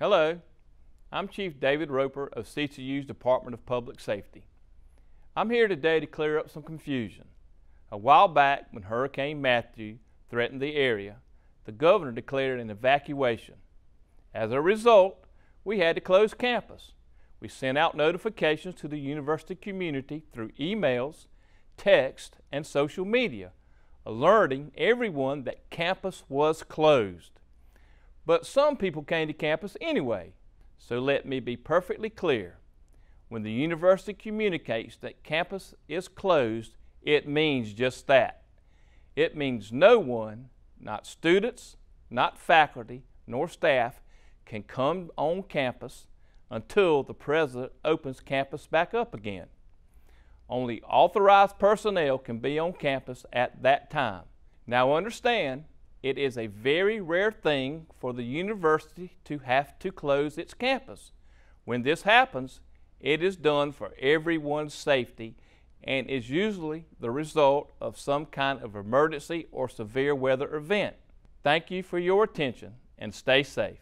Hello, I'm Chief David Roper of CCU's Department of Public Safety. I'm here today to clear up some confusion. A while back, when Hurricane Matthew threatened the area, the governor declared an evacuation. As a result, we had to close campus. We sent out notifications to the university community through emails, text, and social media, alerting everyone that campus was closed. But some people came to campus anyway. So let me be perfectly clear. When the university communicates that campus is closed, it means just that. It means no one, not students, not faculty, nor staff, can come on campus until the president opens campus back up again. Only authorized personnel can be on campus at that time. Now understand, it is a very rare thing for the university to have to close its campus. When this happens, it is done for everyone's safety and is usually the result of some kind of emergency or severe weather event. Thank you for your attention and stay safe.